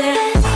Really